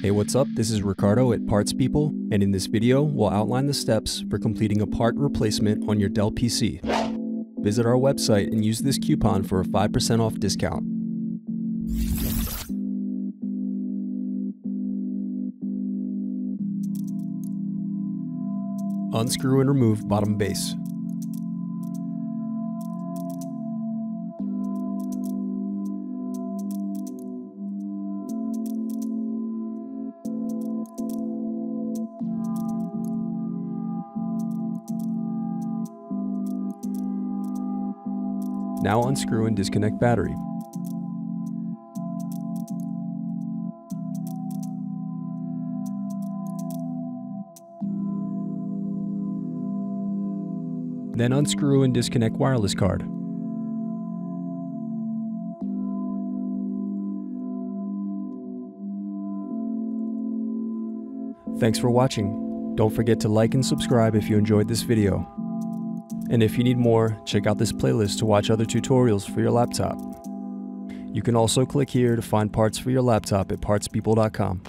Hey, what's up? This is Ricardo at Parts People, and in this video, we'll outline the steps for completing a part replacement on your Dell PC. Visit our website and use this coupon for a 5% off discount. Unscrew and remove bottom base. Now unscrew and disconnect battery. Then unscrew and disconnect wireless card. Thanks for watching. Don't forget to like and subscribe if you enjoyed this video. And if you need more, check out this playlist to watch other tutorials for your laptop. You can also click here to find parts for your laptop at partspeople.com.